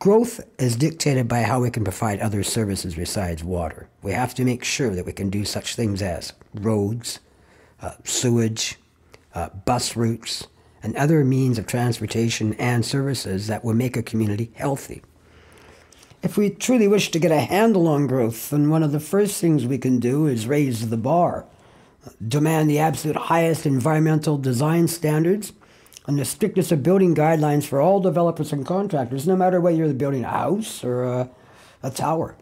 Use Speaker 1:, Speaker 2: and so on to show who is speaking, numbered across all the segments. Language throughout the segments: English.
Speaker 1: Growth is dictated by how we can provide other services besides water. We have to make sure that we can do such things as roads, uh, sewage, uh, bus routes, and other means of transportation and services that will make a community healthy. If we truly wish to get a handle on growth, then one of the first things we can do is raise the bar, demand the absolute highest environmental design standards, and the strictness of building guidelines for all developers and contractors, no matter whether you're building a house or a, a tower.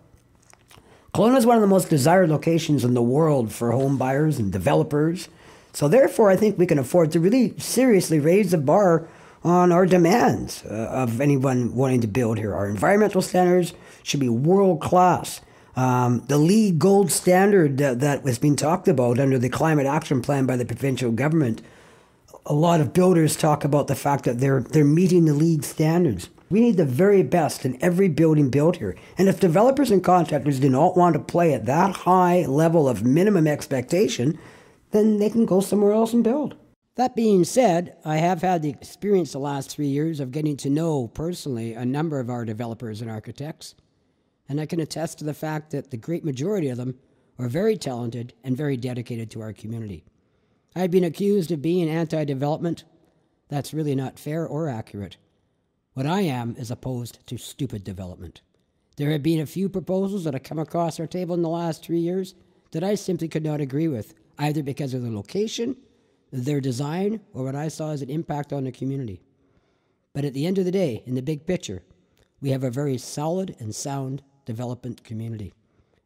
Speaker 1: Kelowna is one of the most desired locations in the world for home buyers and developers. So, therefore, I think we can afford to really seriously raise the bar on our demands uh, of anyone wanting to build here. Our environmental standards should be world class. Um, the LEED gold standard that, that was being talked about under the climate action plan by the provincial government, a lot of builders talk about the fact that they're they're meeting the LEED standards. We need the very best in every building built here. And if developers and contractors do not want to play at that high level of minimum expectation, then they can go somewhere else and build. That being said, I have had the experience the last three years of getting to know personally a number of our developers and architects, and I can attest to the fact that the great majority of them are very talented and very dedicated to our community. I've been accused of being anti development. That's really not fair or accurate. What I am is opposed to stupid development. There have been a few proposals that have come across our table in the last three years that I simply could not agree with, either because of the location their design or what I saw as an impact on the community. But at the end of the day, in the big picture, we have a very solid and sound development community.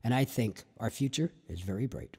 Speaker 1: And I think our future is very bright.